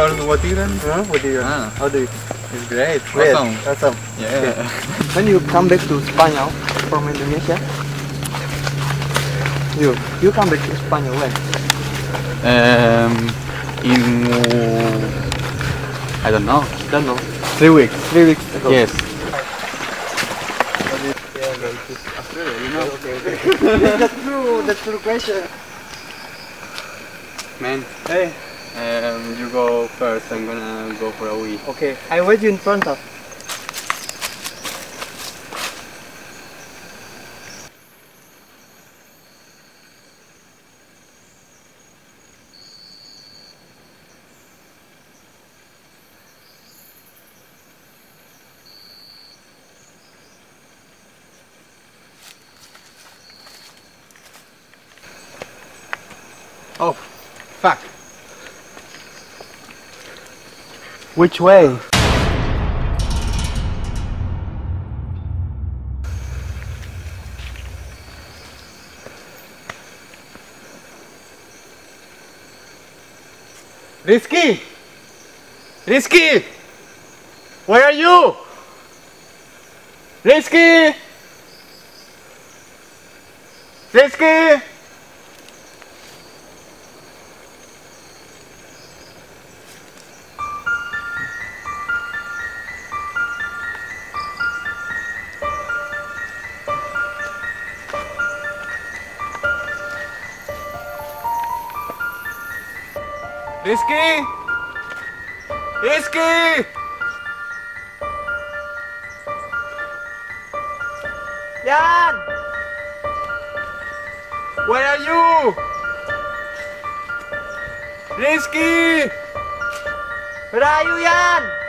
called Watiran. Huh? What do you? Ah. How do you? It's great. Great. Awesome. Awesome. Yeah. When you come back to Spanyol from Indonesia, you you come back to Spain when? Um, in I don't know. Don't know. Three weeks. Three weeks ago. Yes. Yeah, but it's Australia, you know. Okay, okay. that's true. That's true question. Man, Hey. Um, you go first. I'm gonna go for a wee. Okay. I wait you in front of. Oh, fuck. Which way? Risky! Risky! Where are you? Risky! Risky! Risky! Risky! Yan! Where are you? Risky! Where are you, Yan?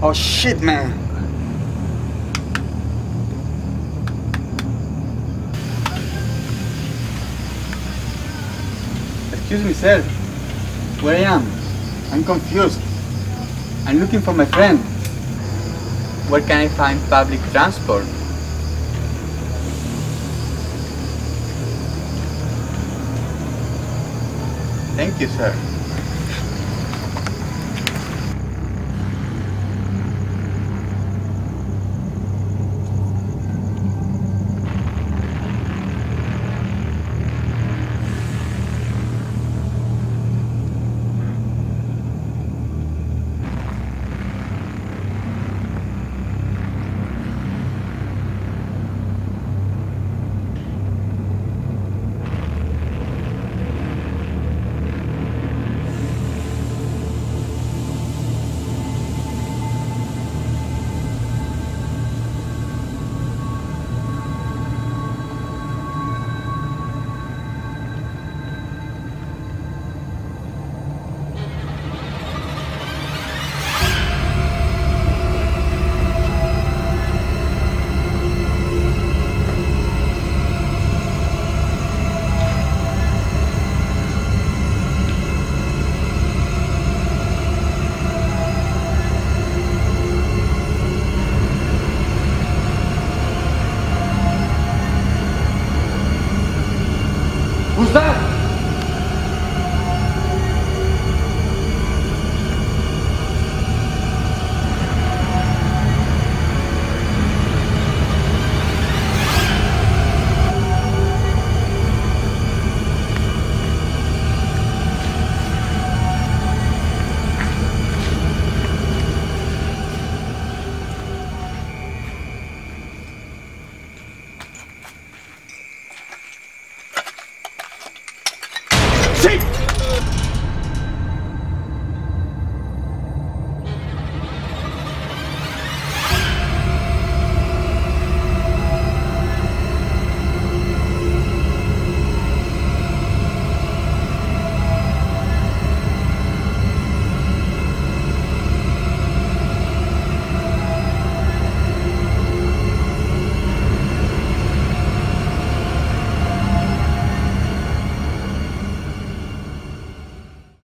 Oh shit, man. Excuse me, sir. Where I am? I'm confused. I'm looking for my friend. Where can I find public transport? Thank you, sir.